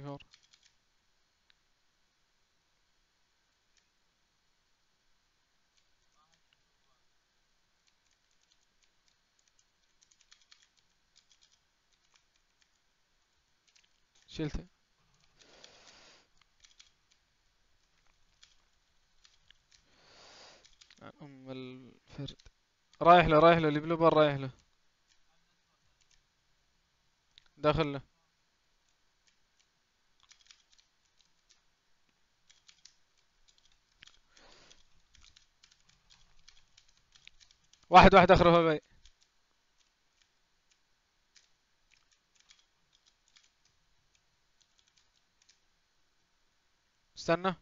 فور شلته ام الفرد. رايح له رايح له اللي بلو بار رايح له. داخل له. واحد واحد اخره باي استنى.